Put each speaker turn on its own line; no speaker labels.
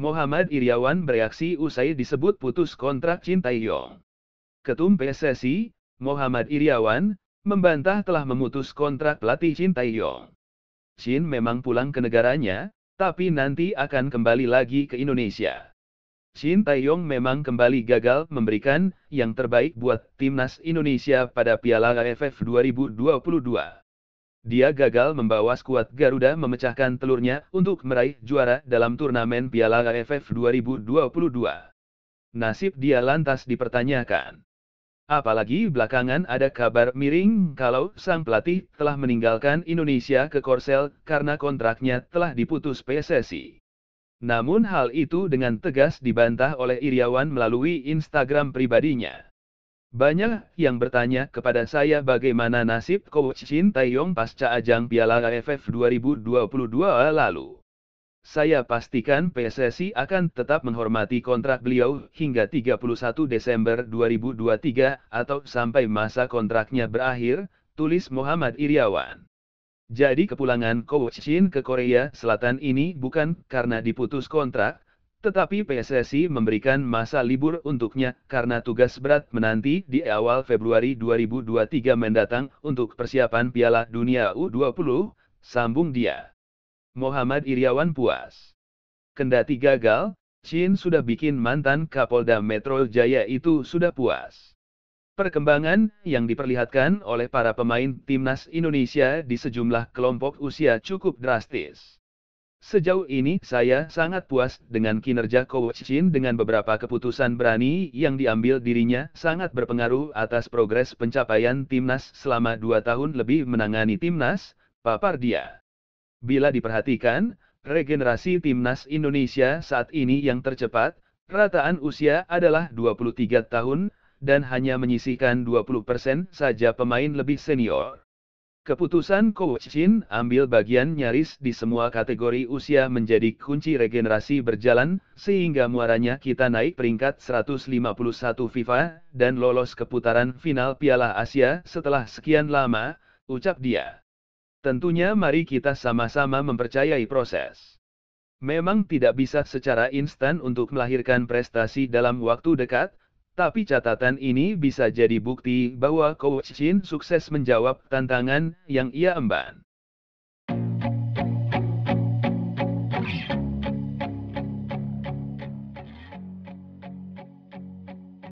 Muhammad Iriawan bereaksi usai disebut putus kontrak Shin Tae-yong. Ketum PSSI, Muhammad Iriawan, membantah telah memutus kontrak pelatih Shin Tae-yong. Shin memang pulang ke negaranya, tapi nanti akan kembali lagi ke Indonesia. Shin Tae-yong memang kembali gagal memberikan yang terbaik buat timnas Indonesia pada Piala AFF 2022. Dia gagal membawa skuad Garuda memecahkan telurnya untuk meraih juara dalam turnamen Piala AFF 2022. Nasib dia lantas dipertanyakan. Apalagi belakangan ada kabar miring kalau sang pelatih telah meninggalkan Indonesia ke Korsel karena kontraknya telah diputus PSSI. Namun hal itu dengan tegas dibantah oleh Iriawan melalui Instagram pribadinya. Banyak yang bertanya kepada saya bagaimana nasib Coach Shin Taeyong pasca ajang Piala AFF 2022 lalu. Saya pastikan PSSI akan tetap menghormati kontrak beliau hingga 31 Desember 2023 atau sampai masa kontraknya berakhir, tulis Muhammad Iriawan. Jadi kepulangan Coach Shin ke Korea Selatan ini bukan karena diputus kontrak, tetapi PSSI memberikan masa libur untuknya karena tugas berat menanti di awal Februari 2023 mendatang untuk persiapan Piala Dunia U20, sambung dia. Muhammad Iriawan puas. Kendati gagal, Shin sudah bikin mantan Kapolda Metro Jaya itu sudah puas. Perkembangan yang diperlihatkan oleh para pemain timnas Indonesia di sejumlah kelompok usia cukup drastis. Sejauh ini saya sangat puas dengan kinerja Coach Shin dengan beberapa keputusan berani yang diambil dirinya sangat berpengaruh atas progres pencapaian timnas selama dua tahun lebih menangani timnas, papar dia. Bila diperhatikan, regenerasi timnas Indonesia saat ini yang tercepat, rataan usia adalah 23 tahun, dan hanya menyisihkan 20% saja pemain lebih senior. Keputusan Coach Shin ambil bagian nyaris di semua kategori usia menjadi kunci regenerasi berjalan, sehingga muaranya kita naik peringkat 151 FIFA, dan lolos ke putaran final Piala Asia setelah sekian lama, ucap dia. Tentunya mari kita sama-sama mempercayai proses. Memang tidak bisa secara instan untuk melahirkan prestasi dalam waktu dekat, tapi catatan ini bisa jadi bukti bahwa Coach Shin sukses menjawab tantangan yang ia emban.